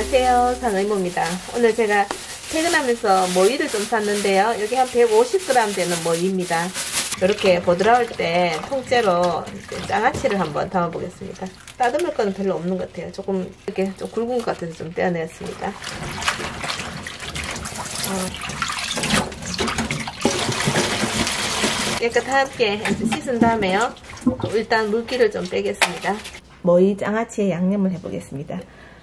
안녕하세요. 상의모입니다. 오늘 제가 퇴근하면서 모이를 좀 샀는데요. 여기 한 150g 되는 모이입니다. 이렇게 보드라울 때 통째로 장아찌를 한번 담아 보겠습니다. 따듬을 거는 별로 없는 것 같아요. 조금 이렇게 좀 굵은 것 같아서 좀 떼어냈습니다. 어. 깨끗하게 씻은 다음에요. 일단 물기를 좀 빼겠습니다. 모이 장아찌에 양념을 해보겠습니다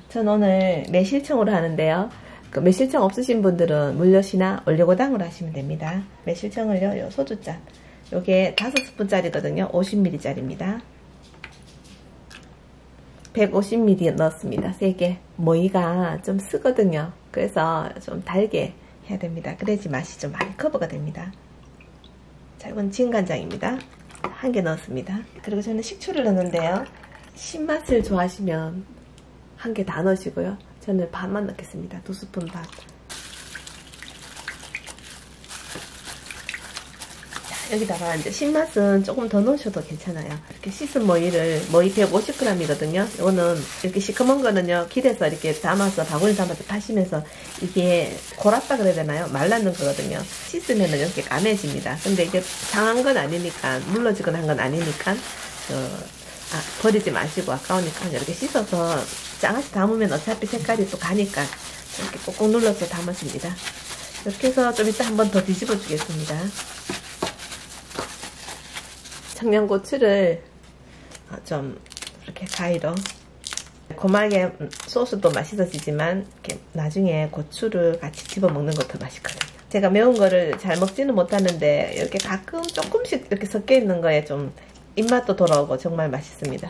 전 오늘 매실청으로 하는데요. 그 매실청 없으신 분들은 물엿이나 올리고당으로 하시면 됩니다. 매실청을요, 요 소주잔. 요게 5스푼짜리거든요. 50ml짜리입니다. 150ml 넣었습니다. 3개. 모이가 좀 쓰거든요. 그래서 좀 달게 해야 됩니다. 그래야지 맛이 좀 많이 커버가 됩니다. 자, 이건 진간장입니다. 한 개 넣었습니다. 그리고 저는 식초를 넣는데요. 신맛을 좋아하시면 한 개 다 넣으시고요. 저는 반만 넣겠습니다. 두 스푼 반. 자, 여기다가 이제 신맛은 조금 더 넣으셔도 괜찮아요. 이렇게 씻은 모이를, 모이 150g이거든요. 이거는 이렇게 시커먼 거는요, 길에서 이렇게 담아서, 바구니 담아서 파시면서 이게 골았다 그래야 되나요? 말랐는 거거든요. 씻으면 이렇게 까매집니다. 근데 이게 상한 건 아니니까, 물러지거나 한 건 아니니까, 어, 아, 버리지 마시고 아까우니까 이렇게 씻어서 장아찌 담으면 어차피 색깔이 또 가니까 이렇게 꼭꼭 눌러서 담아줍니다. 이렇게 해서 좀 이따 한 번 더 뒤집어 주겠습니다. 청양고추를 좀 이렇게 가위로 고막에 소스도 맛있어지지만 이렇게 나중에 고추를 같이 집어 먹는 것도 맛있거든요. 제가 매운 거를 잘 먹지는 못하는데 이렇게 가끔 조금씩 이렇게 섞여 있는 거에 좀 입맛도 돌아오고 정말 맛있습니다.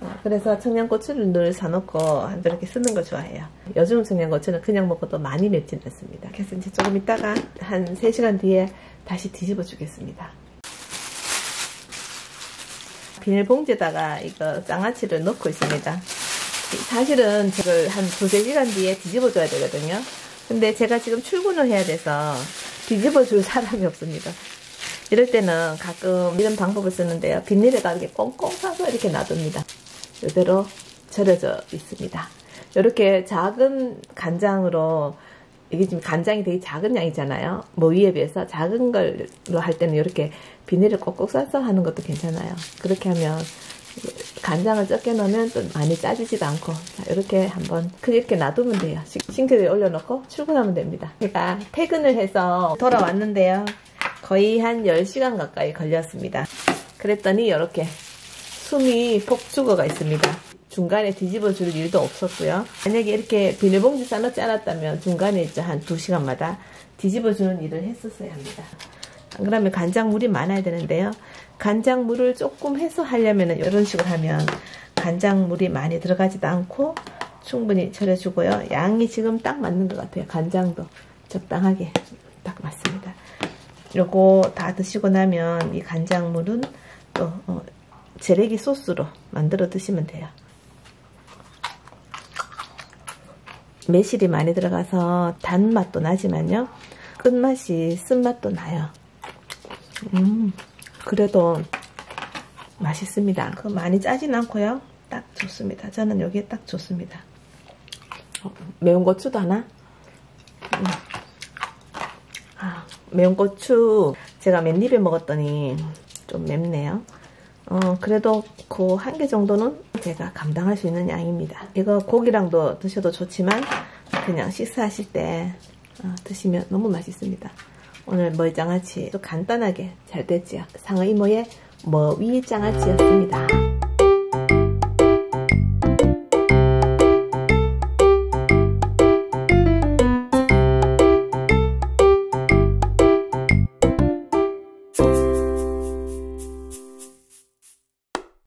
어, 그래서 청양고추를 늘 사놓고 이렇게 쓰는 걸 좋아해요. 요즘 청양고추는 그냥 먹어도 많이 맵진 않습니다. 그래서 이제 조금 있다가 한 3시간 뒤에 다시 뒤집어 주겠습니다. 비닐봉지에다가 이거 장아찌를 넣고 있습니다. 사실은 저걸 한 두세 시간 뒤에 뒤집어 줘야 되거든요. 근데 제가 지금 출근을 해야 돼서 뒤집어 줄 사람이 없습니다. 이럴 때는 가끔 이런 방법을 쓰는데요. 비닐에다 이렇게 꽁꽁 싸서 이렇게 놔둡니다. 이대로 절여져 있습니다. 이렇게 작은 간장으로 이게 지금 간장이 되게 작은 양이잖아요. 뭐 위에 비해서 작은 걸로 할 때는 이렇게 비닐을 꼭꼭 싸서 하는 것도 괜찮아요. 그렇게 하면 간장을 적게 넣으면 또 많이 짜지지도 않고 자, 이렇게 한번 이렇게 놔두면 돼요. 싱크대에 올려놓고 출근하면 됩니다. 제가 퇴근을 해서 돌아왔는데요. 거의 한 10시간 가까이 걸렸습니다. 그랬더니 이렇게 숨이 폭 죽어가 있습니다. 중간에 뒤집어 줄 일도 없었고요. 만약에 이렇게 비닐봉지 싸놓지 않았다면 중간에 이제 한 2시간마다 뒤집어 주는 일을 했었어야 합니다. 안 그러면 간장물이 많아야 되는데요. 간장물을 조금 해서 하려면 이런 식으로 하면 간장물이 많이 들어가지도 않고 충분히 절여주고요. 양이 지금 딱 맞는 것 같아요. 간장도 적당하게 딱 맞습니다. 요거 다 드시고 나면 이 간장물은 또 어, 재래기 소스로 만들어 드시면 돼요. 매실이 많이 들어가서 단맛도 나지만요. 끝맛이 쓴맛도 나요. 음, 그래도 맛있습니다. 그 많이 짜진 않고요. 딱 좋습니다. 저는 여기에 딱 좋습니다. 어, 매운 고추도 하나? 음. 아, 매운 고추 제가 맨 입에 먹었더니 좀 맵네요. 어, 그래도 그 한 개 정도는 제가 감당할 수 있는 양입니다. 이거 고기랑도 드셔도 좋지만 그냥 식사하실 때 어, 드시면 너무 맛있습니다. 오늘 머리장아찌 또 간단하게 잘 됐지요. 상어 이모의 머위 장아찌였습니다.